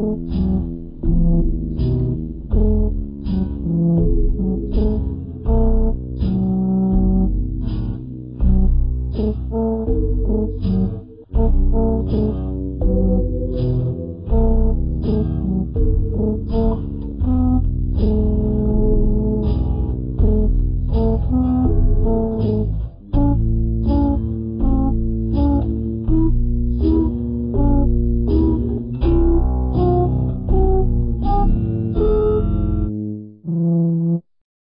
Mm-hmm.